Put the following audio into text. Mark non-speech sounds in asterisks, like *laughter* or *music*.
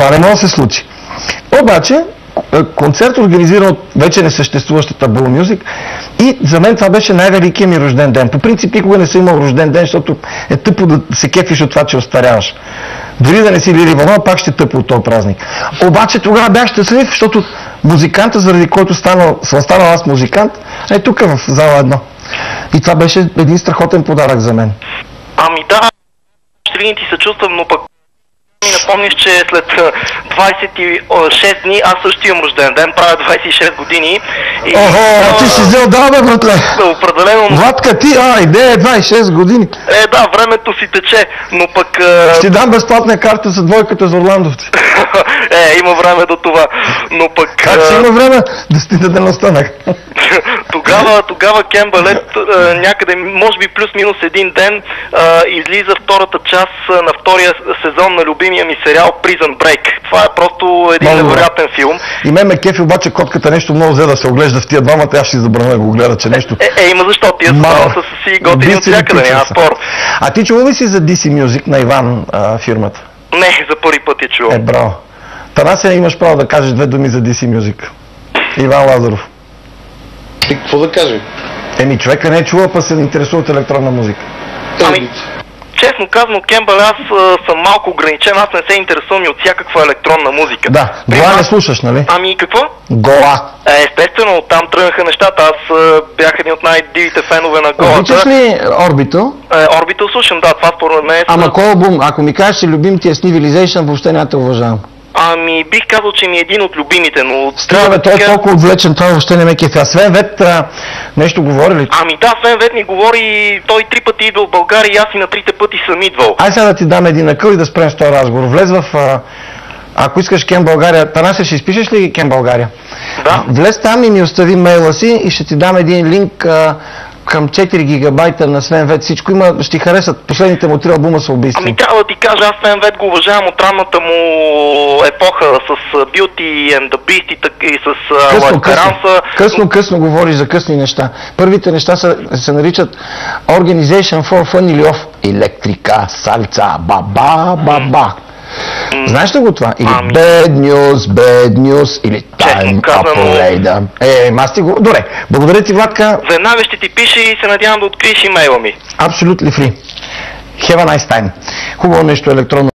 Това не може да се случи. Обаче, е, концерт организиран от вече несъществуващата Bull Music и за мен това беше най-великият ми рожден ден. По принцип никога не съм имал рожден ден, защото е тъпо да се кефиш от това, че остаряваш. Дори да не си Лили Иванова, пак ще тъпо от този празник. Обаче тогава бях щастлив, защото музиканта, заради който станал, съм станал аз музикант, е тук в зала едно. И това беше един страхотен подарък за мен. Ами да, ще винаги ти се чувствам, но пък ми напомниш, че след а, 26 дни аз също имам рожден ден, правя 26 години. И Охо, ти си взел да, бе, братле. определено... Владка, ти, а, идея е 26 години. Е, да, времето си тече, но пък... Ще дам безплатна карта за двойката за Орландовци. *laughs* е, има време до това. Но пък... Как а, има време да да не останах? *laughs* тогава, тогава Кен Балет а, някъде, може би плюс-минус един ден, а, излиза втората част а, на втория сезон на любимия ми сериал Prison Break. Това е просто един Много невероятен филм. И мен ме кефи обаче котката нещо много взе да се оглежда в тия двамата, аз ще забравя да го гледа, че нещо... Е, е, има защо тия създава са си готини от всякъде, няма спор. А ти чува ли си за DC Music на Иван а, фирмата? Не, за първи път я чувам. Е, браво. Танасе, имаш право да кажеш две думи за DC Music. Иван Лазаров. И какво да кажем? Еми, човека не е чувал, па се интересува от електронна музика. Ами, честно казано, Кембъл, аз а, съм малко ограничен, аз не се интересувам и от всякаква електронна музика. Да, При гола не слушаш, нали? Ами какво? Гола. Е, естествено, оттам тръгнаха нещата. Аз а, бях един от най-дивите фенове на голата. Обичаш ли Орбито? Е, Орбитал слушам, да, това според мен е... Ама кой албум? Ако ми кажеш, че любим ти е Civilization, въобще няма те уважавам. Ами, бих казал, че ми е един от любимите, но... Стига, бе, той е толкова отвлечен, това въобще не ме кефи. А Свен Вет а, нещо говори ли? Ами да, Свен Вет ми говори, той три пъти идва в България и аз и на трите пъти съм идвал. Ай сега да ти дам един акъл и да спрем с този разговор. Влез в... А, ако искаш Кен България, Танасе, ще изпишеш ли Кен България? Да. Влез там и ми остави мейла си и ще ти дам един линк а, към 4 гигабайта на Свен Вет. Всичко има, ще ти харесат. Последните му три албума са убийствени. Ами трябва да ти кажа, аз Свен Вет го уважавам от ранната му епоха с Beauty and the Beast и, так, и с Късно, късно, късно, късно говориш за късни неща. Първите неща са, се наричат Organization for Fun или of Електрика, сальца, баба, баба. Знаеш ли го това? Или Ами. Bad News, Bad News, или Time Operator. Е, аз ти го... Добре, благодаря ти, Владка. Веднага ще ти пише и се надявам да откриеш имейла ми. Absolutely free. Have a nice time. Хубаво нещо електронно.